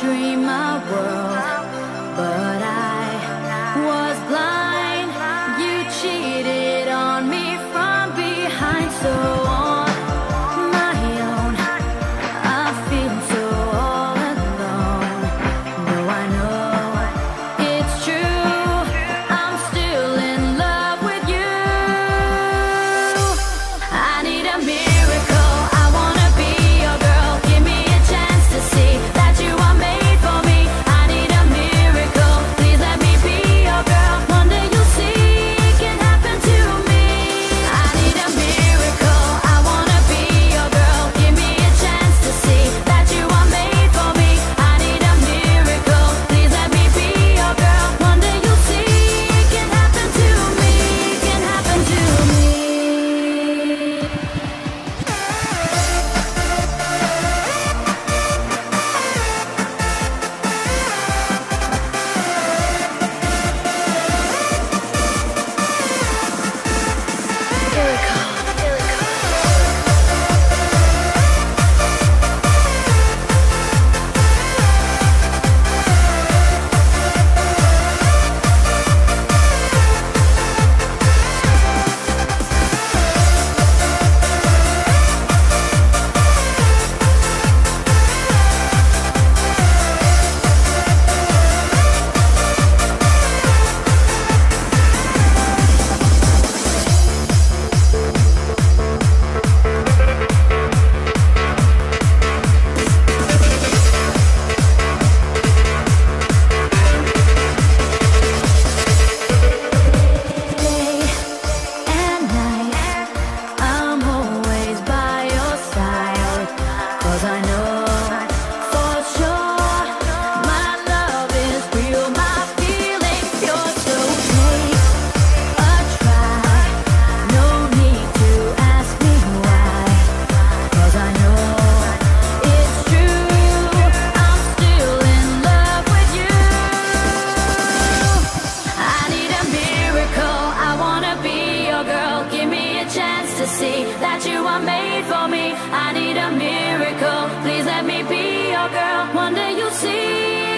dream my world see that you are made for me. I need a miracle. Please let me be your girl. One day you'll see.